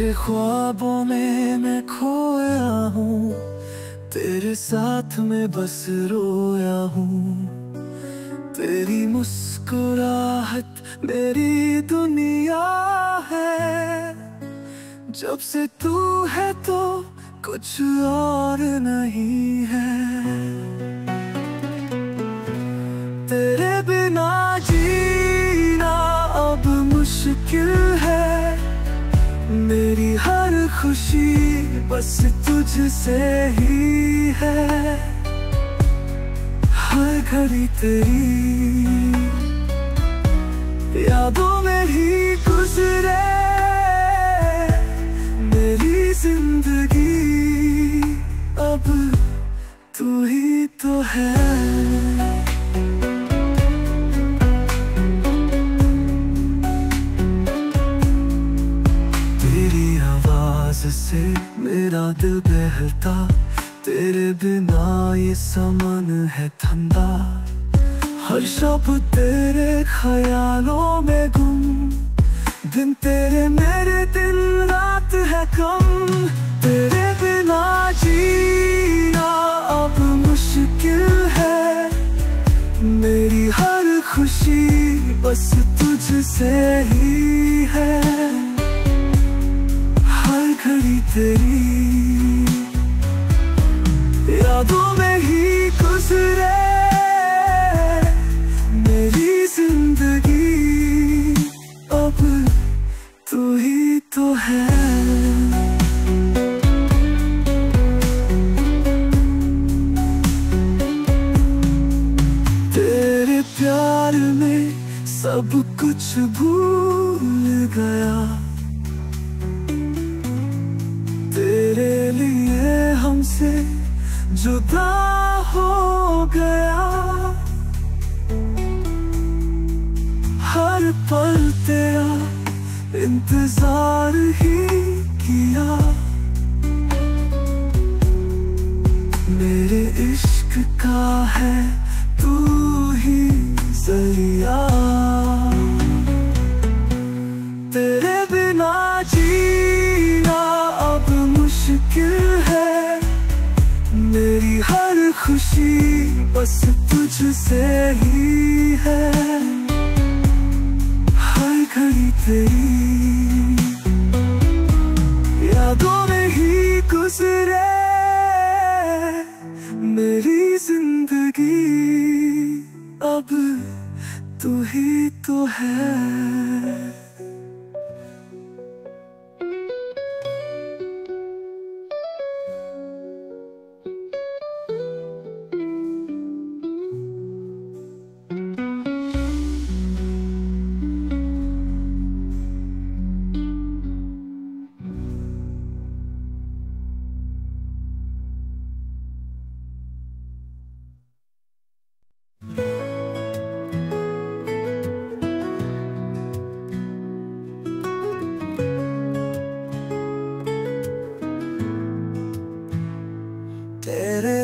तेरे ख्वाबों में मैं खोया हूँ, तेरे साथ में बस रोया हूँ। तेरी मुस्कुराहट मेरी दुनिया है, जब से तू है तो कुछ और नहीं है। तेरे बिना जीना अब मुश्किल है। मेरी हर खुशी बस तुझसे ही है। हर घड़ी तेरी यादों में ही गुजरे। मेरा दिल बहलता तेरे बिना ये समन है ठंडा हर शब तेरे ख्यालों में गुम, दिन तेरे मेरे दिन, रात है कम। तेरे बिना जीना अब मुश्किल है। मेरी हर खुशी बस तुझसे ही है। हर घड़ी तेरी सब कुछ भूल गया। तेरे लिए हमसे जुदा हो गया। हर पल तेरा इंतज़ार ही किया। मेरे इश्क का है तू ही ज़रिया। हर खुशी बस तुझसे ही है। हर घड़ी तेरी। यादों में ही गुजरे मेरी ज़िंदगी। अब तू ही तो है।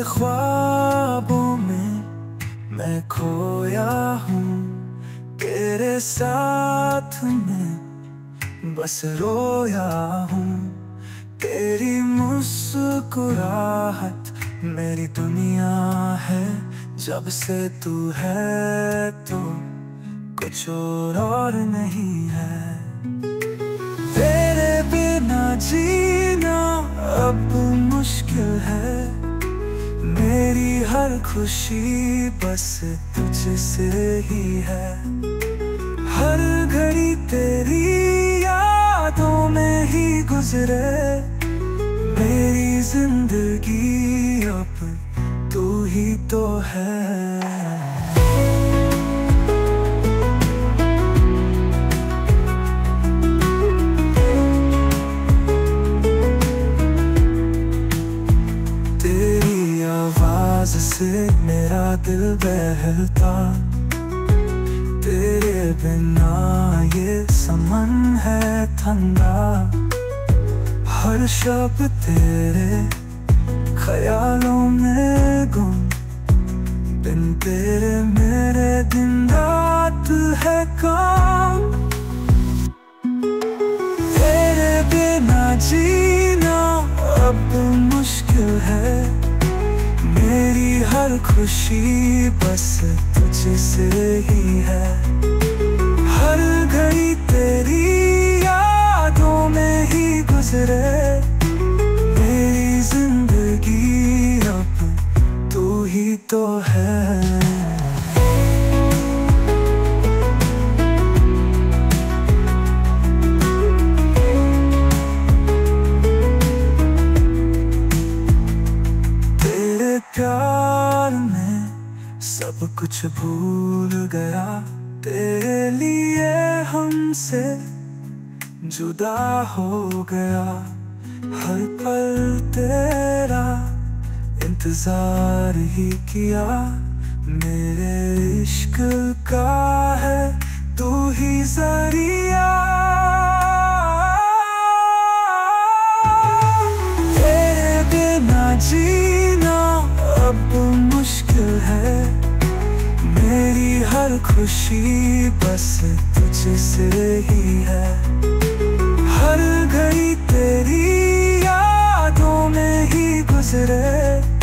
ख्वाबों में मैं खोया हूँ। तेरे साथ में बस रोया हूँ। तेरी मुस्कुराहट मेरी दुनिया है। जब से तू है तो कुछ और, और नहीं है। तेरे बिना जीना हर खुशी बस तुझसे ही है। हर घड़ी तेरी यादों में ही गुजरे। मेरी ज़िंदगी अब तू ही तो है। आवाज़ से मेरा दिल बहलता। तेरे बिना ये समन है ठंडा। हर शब्द तेरे ख्यालों में गुम। बिन तेरे मेरे दिन रात है काम। तेरे बिना जीना अब मुश्किल है। मेरी हर खुशी बस तुझसे ही है। हर घड़ी तेरी यादों में ही गुजरे। भूल गया तेरे लिए हमसे, जुदा हो गया हर पल तेरा इंतज़ार ही किया। मेरे इश्क का है, तू ही ज़रिया। हर खुशी बस तुझसे ही है। हर घड़ी तेरी यादों में ही गुजरे।